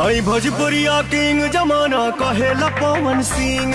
हई भोजपुरिया किंग जमाना कहेला पवन सिंह।